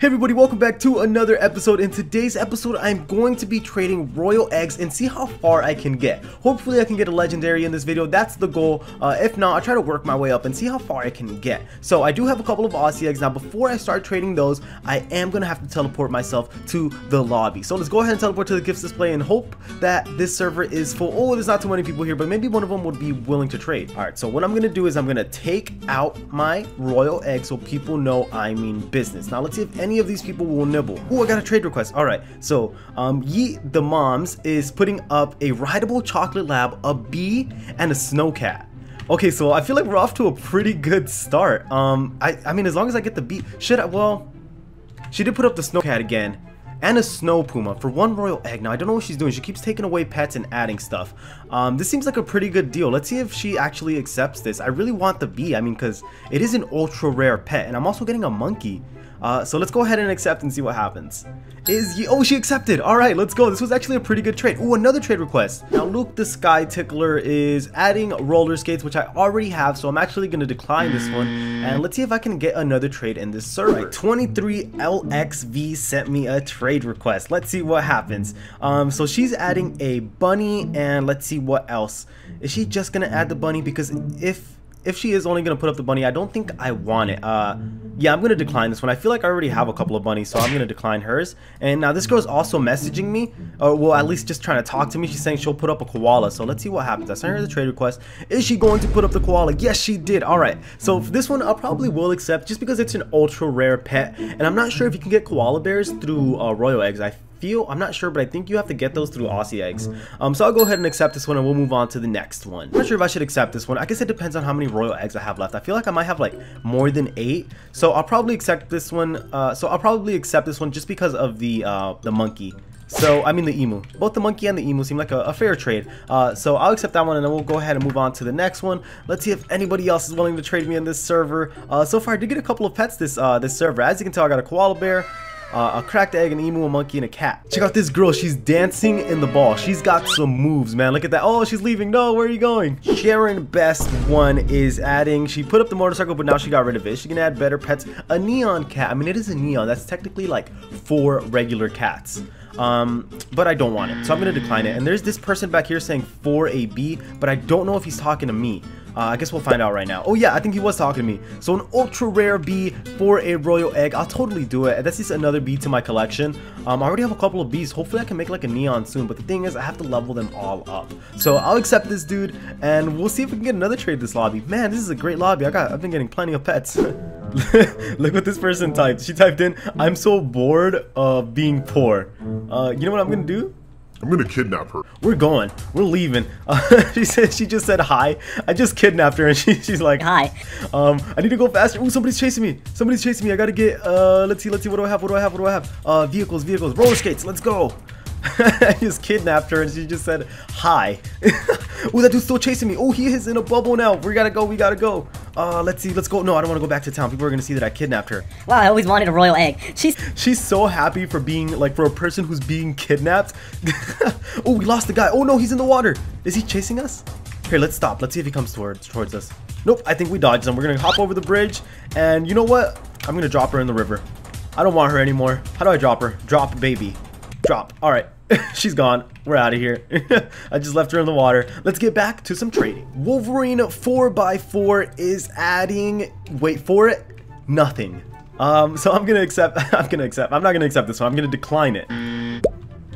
Hey everybody, welcome back to another episode. In today's episode, I'm going to be trading royal eggs and see how far I can get. Hopefully I can get a legendary in this video, that's the goal. Uh, if not, I'll try to work my way up and see how far I can get. So I do have a couple of Aussie eggs. Now before I start trading those, I am going to have to teleport myself to the lobby. So let's go ahead and teleport to the gifts display and hope that this server is full. Oh, there's not too many people here, but maybe one of them would be willing to trade. Alright, so what I'm going to do is I'm going to take out my royal egg so people know I mean business. Now let's see if any any of these people will nibble. Oh, I got a trade request. All right. So, um, the Moms is putting up a rideable chocolate lab, a bee, and a snow cat. Okay, so I feel like we're off to a pretty good start. Um, I, I mean, as long as I get the bee, should I, well, she did put up the snow cat again and a snow puma for one royal egg. Now, I don't know what she's doing. She keeps taking away pets and adding stuff. Um, this seems like a pretty good deal. Let's see if she actually accepts this. I really want the bee. I mean, because it is an ultra rare pet, and I'm also getting a monkey. Uh, so let's go ahead and accept and see what happens. Is ye oh she accepted. All right, let's go. This was actually a pretty good trade. Oh, another trade request. Now Luke the Sky Tickler is adding roller skates, which I already have, so I'm actually gonna decline this one. And let's see if I can get another trade in this server. Right, 23LXV sent me a trade request. Let's see what happens. Um, so she's adding a bunny, and let's see what else. Is she just gonna add the bunny? Because if if she is only going to put up the bunny, I don't think I want it. Uh, yeah, I'm going to decline this one. I feel like I already have a couple of bunnies, so I'm going to decline hers. And now this girl is also messaging me, or well, at least just trying to talk to me. She's saying she'll put up a koala, so let's see what happens. I sent her the trade request. Is she going to put up the koala? Yes, she did. All right, so this one I probably will accept just because it's an ultra rare pet, and I'm not sure if you can get koala bears through uh, royal eggs. I feel, I'm not sure, but I think you have to get those through Aussie eggs. Um, so I'll go ahead and accept this one and we'll move on to the next one. I'm not sure if I should accept this one. I guess it depends on how many royal eggs I have left. I feel like I might have like more than eight. So I'll probably accept this one. Uh, so I'll probably accept this one just because of the, uh, the monkey. So, I mean the emu. Both the monkey and the emu seem like a, a fair trade. Uh, so I'll accept that one and then we'll go ahead and move on to the next one. Let's see if anybody else is willing to trade me in this server. Uh, so far I did get a couple of pets this, uh, this server. As you can tell, I got a koala bear, uh, a cracked egg, an emu, a monkey, and a cat. Check out this girl. She's dancing in the ball. She's got some moves, man. Look at that. Oh, she's leaving. No, where are you going? Sharon Best one is adding. She put up the motorcycle, but now she got rid of it. She can add better pets. A neon cat. I mean, it is a neon. That's technically like four regular cats. Um, but I don't want it, so I'm gonna decline it. And there's this person back here saying for a B, but I don't know if he's talking to me. Uh, I guess we'll find out right now. Oh yeah, I think he was talking to me. So an ultra rare bee for a royal egg. I'll totally do it. That's just another bee to my collection. Um, I already have a couple of bees. Hopefully I can make like a neon soon. But the thing is, I have to level them all up. So I'll accept this dude, and we'll see if we can get another trade this lobby. Man, this is a great lobby. I got, I've been getting plenty of pets. Look what this person typed. She typed in, I'm so bored of being poor. Uh, you know what I'm gonna do? I'm gonna kidnap her. We're going. We're leaving. Uh, she said she just said hi. I just kidnapped her and she, she's like hi. Um, I need to go faster. Oh, somebody's chasing me. Somebody's chasing me. I gotta get. Uh, let's see. Let's see. What do I have? What do I have? What do I have? Uh, vehicles. Vehicles. Roller skates. Let's go. I just kidnapped her and she just said hi. oh, that dude's still chasing me. Oh, he is in a bubble now. We gotta go. We gotta go. Uh, let's see. Let's go. No, I don't want to go back to town. People are gonna see that I kidnapped her. Wow, I always wanted a royal egg. She's she's so happy for being like for a person who's being kidnapped. oh, we lost the guy. Oh no, he's in the water. Is he chasing us? Here, let's stop. Let's see if he comes towards towards us. Nope, I think we dodged him. We're gonna hop over the bridge, and you know what? I'm gonna drop her in the river. I don't want her anymore. How do I drop her? Drop, baby. Drop. All right. She's gone. We're out of here. I just left her in the water. Let's get back to some trading. Wolverine 4x4 is adding, wait for it, nothing. Um, so I'm gonna accept, I'm gonna accept, I'm not gonna accept this one, I'm gonna decline it.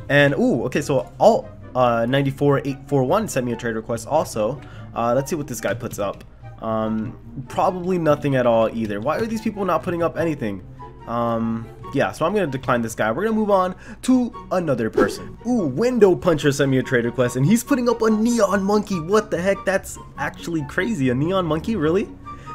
And, ooh, okay, so alt uh, 94841 sent me a trade request also. Uh, let's see what this guy puts up. Um, probably nothing at all either. Why are these people not putting up anything? Um, yeah, so I'm to decline this guy. We're to move on to another person. Ooh, Window Puncher sent me a trade request, and he's putting up a Neon Monkey. What the heck? That's actually crazy. A Neon Monkey? Really?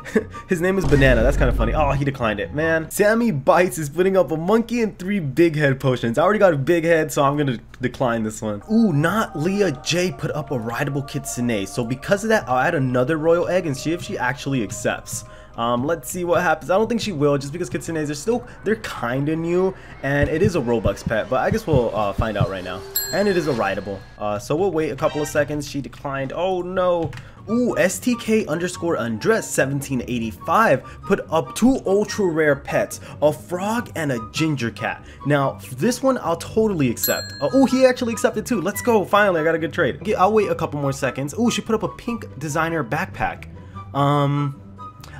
His name is Banana. That's kind of funny. Oh, he declined it, man. Sammy Bites is putting up a monkey and three big head potions. I already got a big head, so I'm going to decline this one. Ooh, not Leah J put up a rideable kitsune. So because of that, I'll add another royal egg and see if she actually accepts. Um, let's see what happens. I don't think she will, just because kitsunes are still, they're kind of new, and it is a Robux pet, but I guess we'll uh, find out right now. And it is a rideable. Uh, so we'll wait a couple of seconds. She declined. Oh, no. Ooh, STK underscore undress 1785 put up two ultra rare pets, a frog and a ginger cat. Now, this one I'll totally accept. Uh, oh, he actually accepted too. Let's go. Finally, I got a good trade. Okay, I'll wait a couple more seconds. Ooh, she put up a pink designer backpack. Um,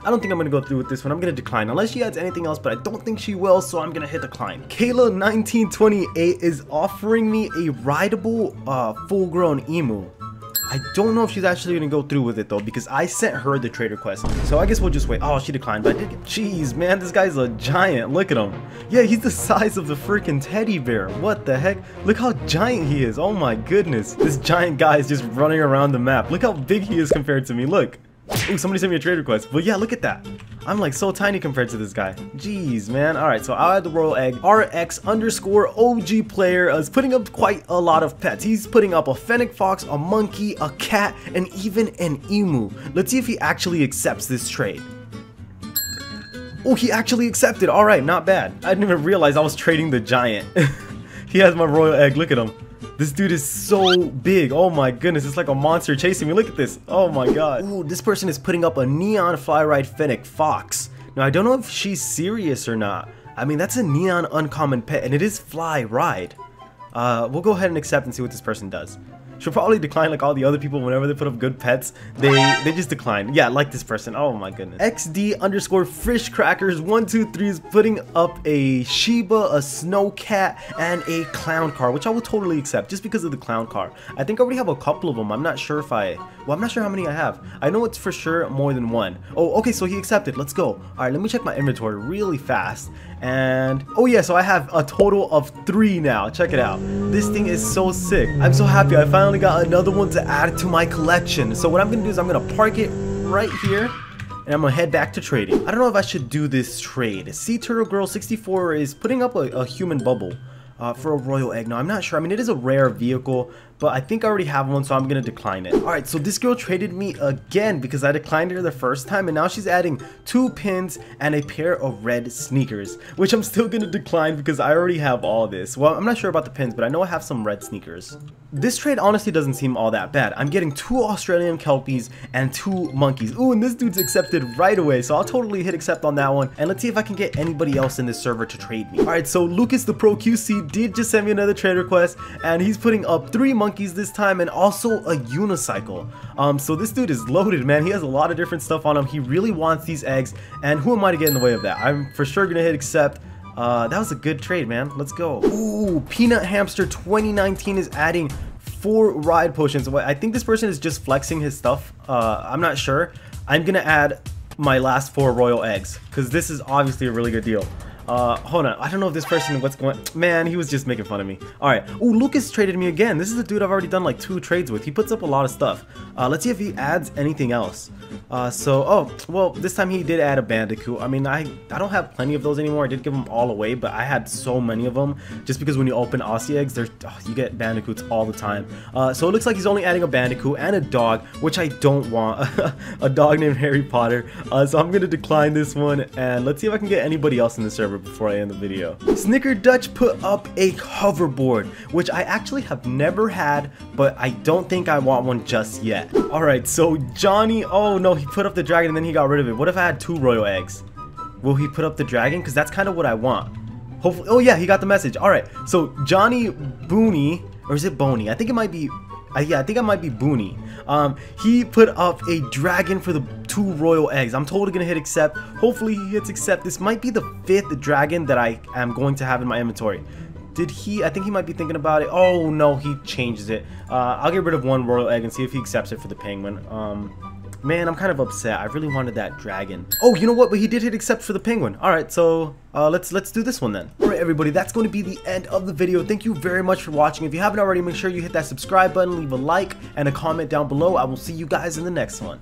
I don't think I'm gonna go through with this one. I'm gonna decline unless she adds anything else, but I don't think she will, so I'm gonna hit decline. Kayla1928 is offering me a rideable, uh, full-grown emu. I don't know if she's actually gonna go through with it though, because I sent her the trade request. So I guess we'll just wait. Oh, she declined, but I did. Jeez, man, this guy's a giant. Look at him. Yeah, he's the size of the freaking teddy bear. What the heck? Look how giant he is. Oh my goodness. This giant guy is just running around the map. Look how big he is compared to me. Look. Ooh, somebody sent me a trade request. But yeah, look at that. I'm like so tiny compared to this guy. Jeez, man. Alright, so I'll add the royal egg. RX underscore OG player is putting up quite a lot of pets. He's putting up a fennec fox, a monkey, a cat, and even an emu. Let's see if he actually accepts this trade. Oh, he actually accepted. Alright, not bad. I didn't even realize I was trading the giant. he has my royal egg. Look at him. This dude is so big. Oh my goodness, it's like a monster chasing me. Look at this. Oh my god. Ooh, this person is putting up a neon fly ride fennec fox. Now, I don't know if she's serious or not. I mean, that's a neon uncommon pet, and it is fly ride. Uh, we'll go ahead and accept and see what this person does. She'll probably decline like all the other people whenever they put up good pets. They they just decline. Yeah, like this person. Oh my goodness. XD underscore fish crackers 123 is putting up a Shiba, a snow cat, and a clown car, which I will totally accept just because of the clown car. I think I already have a couple of them. I'm not sure if I well, I'm not sure how many I have. I know it's for sure more than one. Oh, okay, so he accepted. Let's go. All right, let me check my inventory really fast. And, oh yeah, so I have a total of three now. Check it out. This thing is so sick. I'm so happy I finally got another one to add to my collection. So what I'm to do is I'm to park it right here and I'm gonna head back to trading. I don't know if I should do this trade. Sea Turtle Girl 64 is putting up a, a human bubble uh, for a royal egg. Now, I'm not sure. I mean, it is a rare vehicle, but I think I already have one, so I'm gonna decline it. All right, so this girl traded me again because I declined her the first time, and now she's adding two pins and a pair of red sneakers, which I'm still gonna decline because I already have all this. Well, I'm not sure about the pins, but I know I have some red sneakers. This trade honestly doesn't seem all that bad. I'm getting two Australian Kelpies and two monkeys. Ooh, and this dude's accepted right away, so I'll totally hit accept on that one, and let's see if I can get anybody else in this server to trade me. All right, so Lucas the Pro QC did just send me another trade request, and he's putting up three monkeys monkeys this time and also a unicycle. Um, so this dude is loaded, man. He has a lot of different stuff on him. He really wants these eggs, and who am I to get in the way of that? I'm for sure gonna hit accept. Uh, that was a good trade, man. Let's go. Ooh, Peanut Hamster 2019 is adding four ride potions. I think this person is just flexing his stuff. Uh, I'm not sure. I'm gonna add my last four royal eggs because this is obviously a really good deal. Uh, hold on. I don't know if this person, what's going... Man, he was just making fun of me. Alright. Oh, Lucas traded me again. This is a dude I've already done like two trades with. He puts up a lot of stuff. Uh, let's see if he adds anything else. Uh, so, oh, well, this time he did add a Bandicoot. I mean, I, I don't have plenty of those anymore. I did give them all away, but I had so many of them. Just because when you open Aussie eggs, there's, oh, you get Bandicoots all the time. Uh, so it looks like he's only adding a Bandicoot and a dog, which I don't want. a dog named Harry Potter. Uh, so I'm going to decline this one, and let's see if I can get anybody else in the server before I end the video. Snicker Dutch put up a hoverboard, which I actually have never had, but I don't think I want one just yet. Alright, so Johnny, oh no, he put up the dragon and then he got rid of it. What if I had two royal eggs? Will he put up the dragon? Because that's kind of what I want. Hopefully, oh yeah, he got the message. Alright, so Johnny Booney, or is it Boney? I think it might be uh, yeah, I think I might be Booney. Um, he put up a dragon for the two royal eggs. I'm totally gonna hit accept. Hopefully he hits accept. This might be the fifth dragon that I am going to have in my inventory. Did he? I think he might be thinking about it. Oh no, he changes it. Uh, I'll get rid of one royal egg and see if he accepts it for the penguin. Um, Man, I'm kind of upset. I really wanted that dragon. Oh, you know what? But he did hit accept for the penguin. All right, so uh, let's let's do this one then. All right, everybody, that's going to be the end of the video. Thank you very much for watching. If you haven't already, make sure you hit that subscribe button, leave a like, and a comment down below. I will see you guys in the next one.